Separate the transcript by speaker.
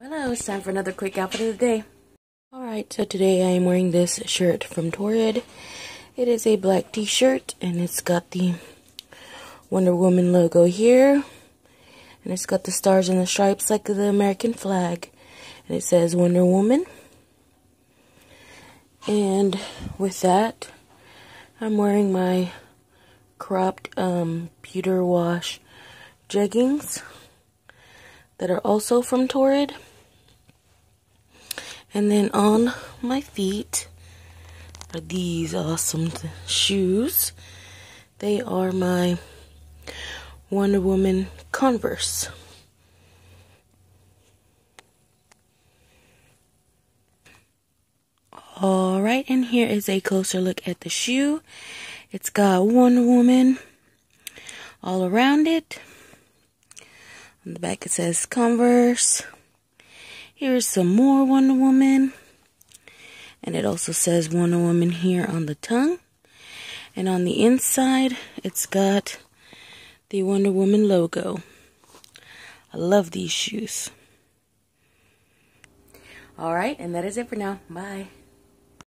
Speaker 1: Hello, it's time for another quick outfit of the day. Alright, so today I am wearing this shirt from Torrid. It is a black t-shirt and it's got the Wonder Woman logo here. And it's got the stars and the stripes like the American flag. And it says Wonder Woman. And with that, I'm wearing my cropped um, pewter wash jeggings that are also from Torrid. And then on my feet are these awesome shoes. They are my Wonder Woman Converse. Alright, and here is a closer look at the shoe. It's got Wonder Woman all around it. On the back it says Converse. Here's some more Wonder Woman. And it also says Wonder Woman here on the tongue. And on the inside, it's got the Wonder Woman logo. I love these shoes. Alright, and that is it for now. Bye.